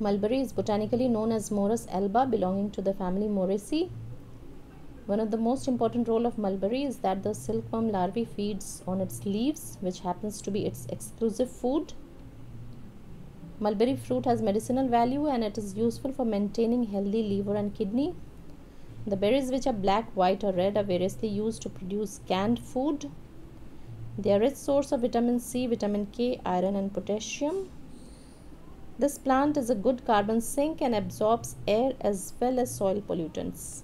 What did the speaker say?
Mulberry is botanically known as Morus alba, belonging to the family Moraceae. One of the most important role of mulberry is that the silkworm larvae feeds on its leaves, which happens to be its exclusive food. Mulberry fruit has medicinal value and it is useful for maintaining healthy liver and kidney. The berries which are black, white or red are variously used to produce canned food. They are rich source of vitamin C, vitamin K, iron and potassium. This plant is a good carbon sink and absorbs air as well as soil pollutants.